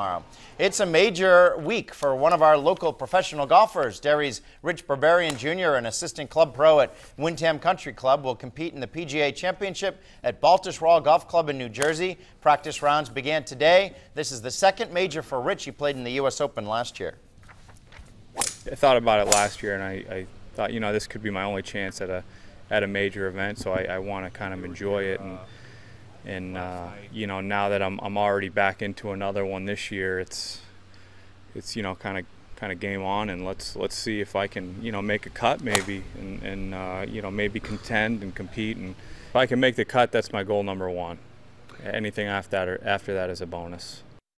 tomorrow. It's a major week for one of our local professional golfers. Derry's Rich Berberian Jr., an assistant club pro at Windham Country Club, will compete in the PGA Championship at Baltusrol Golf Club in New Jersey. Practice rounds began today. This is the second major for Rich. He played in the U.S. Open last year. I thought about it last year, and I, I thought, you know, this could be my only chance at a at a major event, so I, I want to kind of enjoy it and and uh, you know now that I'm I'm already back into another one this year, it's it's you know kind of kind of game on and let's let's see if I can you know make a cut maybe and and uh, you know maybe contend and compete and if I can make the cut, that's my goal number one. Anything after that after that is a bonus.